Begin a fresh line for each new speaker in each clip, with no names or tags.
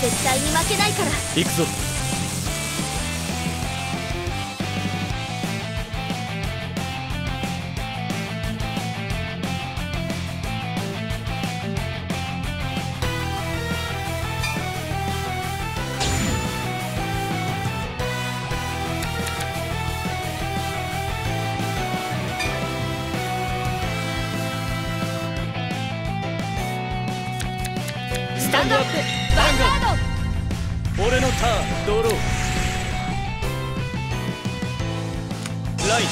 絶対に負けないから。
行くぞ。
スタンドアップヴァンガ
俺のターンドロー。ライト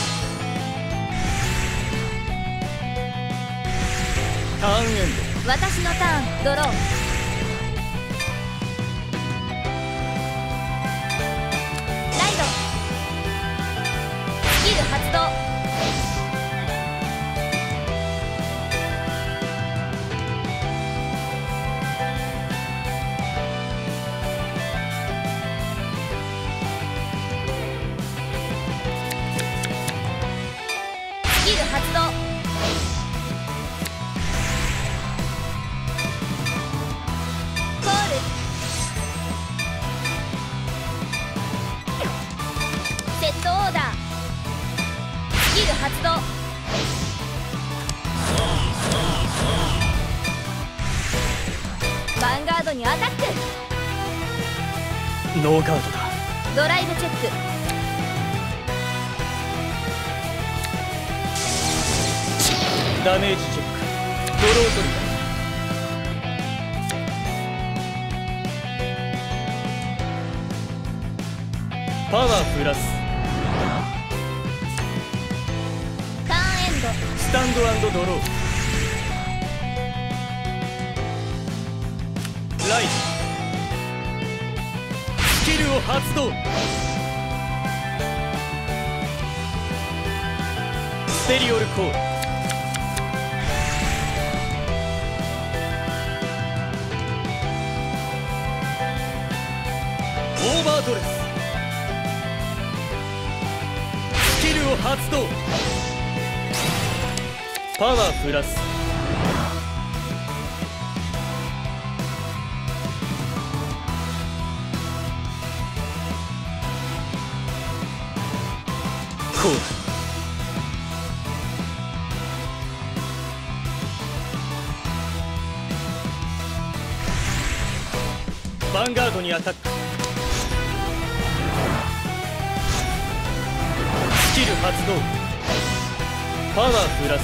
ターンエンド。
私のターンドロー。
ノーガードだ。
ドライブチェック。
ダメージチェック。ドロートリガーパワープラス。
ターンエンド。
スタンドドロー。ライト。スキルを発動。ステリオルコール。オーバードレス。スキルを発動。パワープラス。こうだヴァンガードにアタックスキル発動。パワープラス。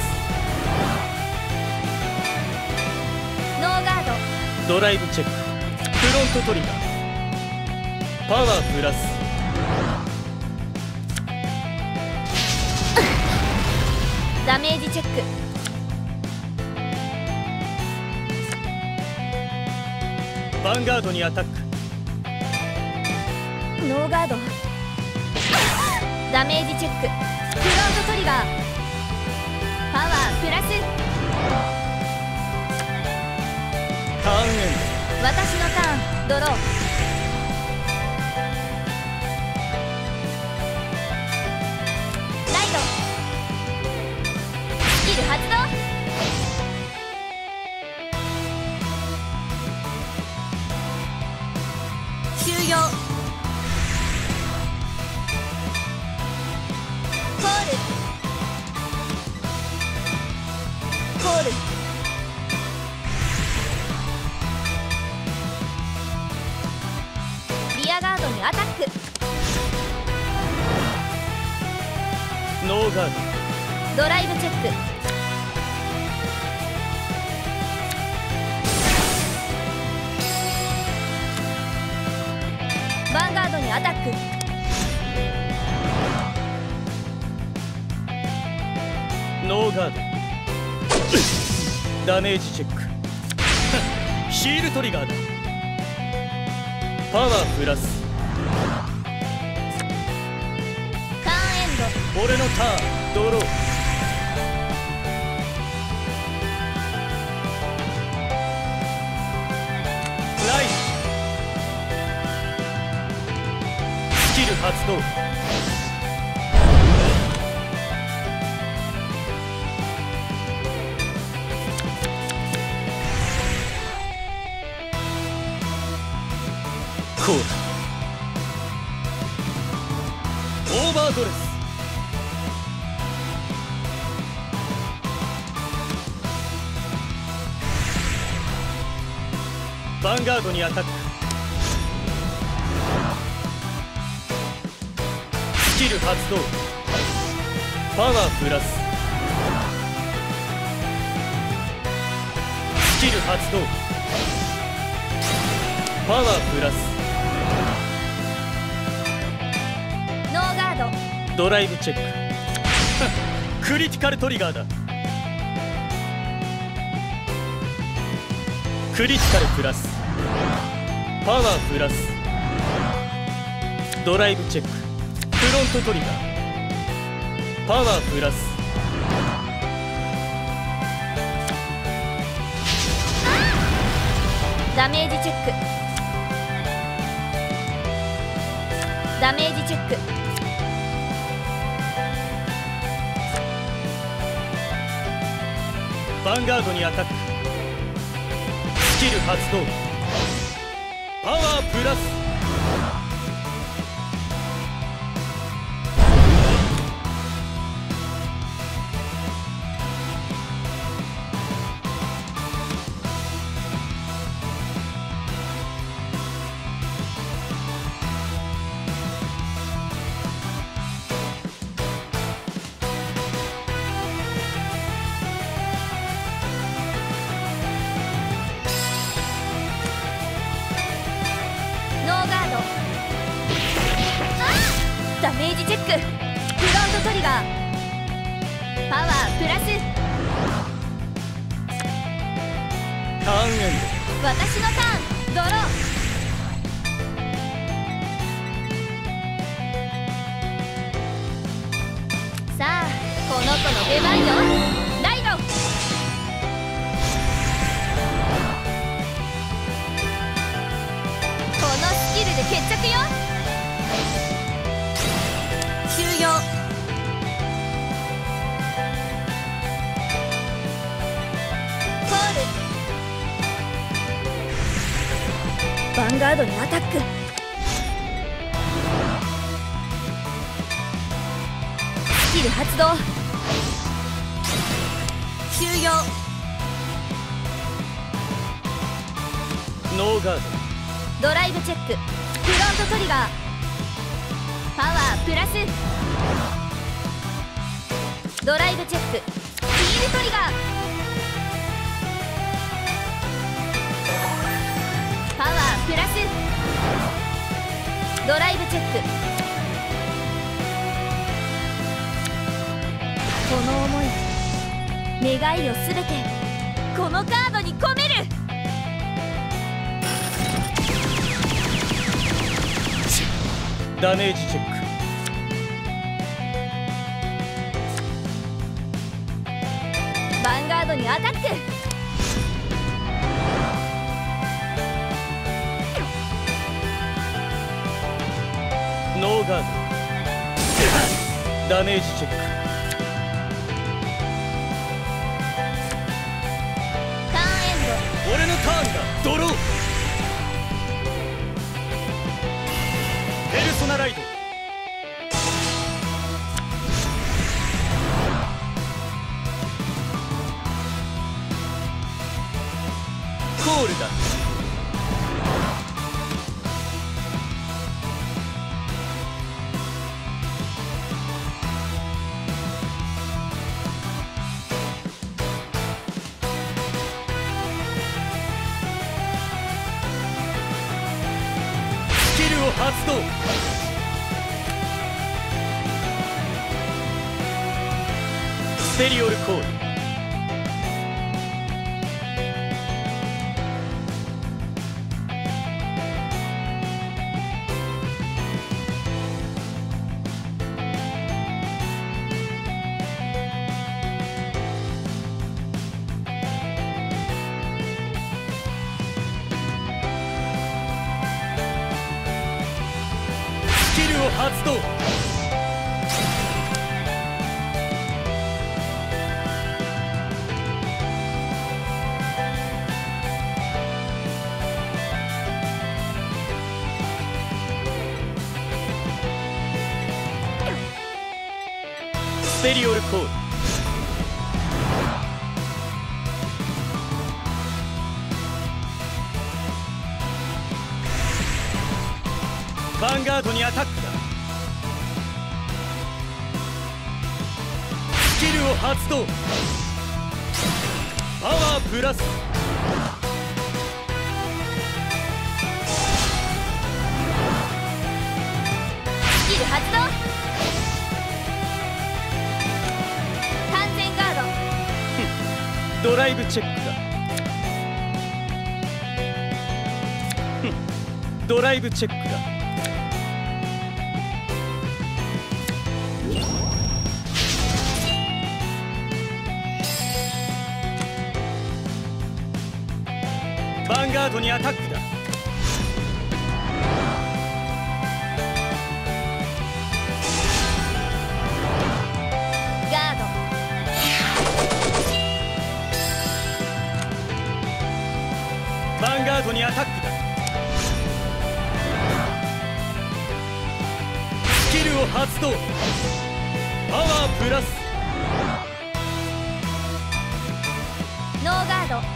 ノーガード
ドライブチェックフロントトリガーパワープラス。
ダメージチェック。
ヴァンガードにアタック。
ノーガード。ダメージチェック。フロントトリガー。パワープラス。
ターンエン
私のターン。ドロー終了。コール。コール。リアガードにアタック。
ドノーガード。
ドライブチェックタック。
ノーガード。ダメージチェック。ヒールトリガーだ。パワープラス。
ターンエンド。
俺のターン。ドローキル発動コールオーバードレス。ヴァンガードにアタック。キル発動。パワープラス。スキル発動パワープラス
ノーガード。
ドライブチェック。クリティカルトリガーだ。クリティカルプラス。パワープラス。ドライブチェック。ロントトリガー。パワープラス。
ダメージチェック。ダメージチェック。
ヴァンガードにアタック。スキル発動。パワープラス
フロントトリガー。パワープラス。
ターンエン
私のターン。ドロー。さあこの子の出番よガードにアタック。スキル発動。終了。
ドノーガー
ドライブチェック。フロントトリガー。パワープラス。ドライブチェック。ヒールトリガー。ドライブチェック。この思い願いをすべてこのカードに込める。
ドダメージチェック。
ヴァンガードにアタック
ーガード。ダメージチェック。
ターンエン
俺のターンだドロー。ペルソナライド。コールだを発動。ステリオルコール。発動。スペリオルコール。ヴァンガードにアタック。を発動。パワープラス。
スキル発動。完全ガード。
ドライブチェックだ。ドライブチェックだヴァンガードにアタックだ。
ガード。
ヴァンガードにアタックだ。スキルを発動。パワープラス。
ノーガード。あ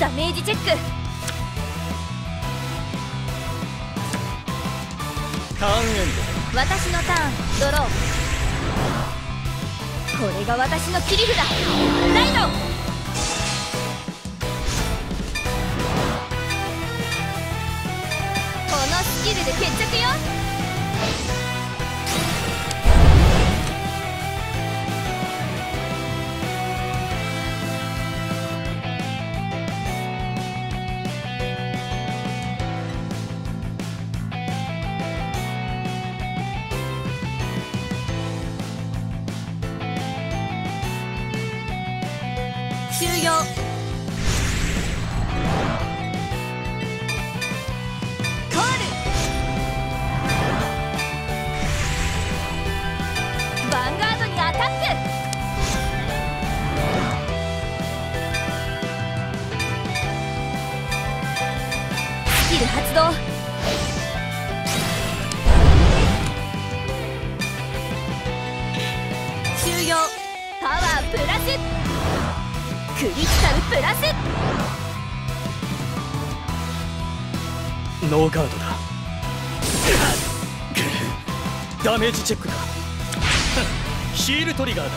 ダメージチェック。
ターンエン
私のターンドロー。これが私の切り札。ライド！このスキルで決着よ終了。コール。ヴァンガードにアタック。スキル発動。終了。パワープラスクリティカルプラス。
ドノーガードだ。ダメージチェックだ。ヒールトリガーだ。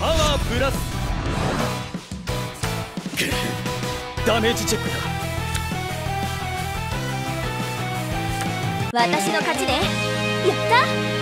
パワープラス。ダメージチェックだ。
私の勝ちね。やった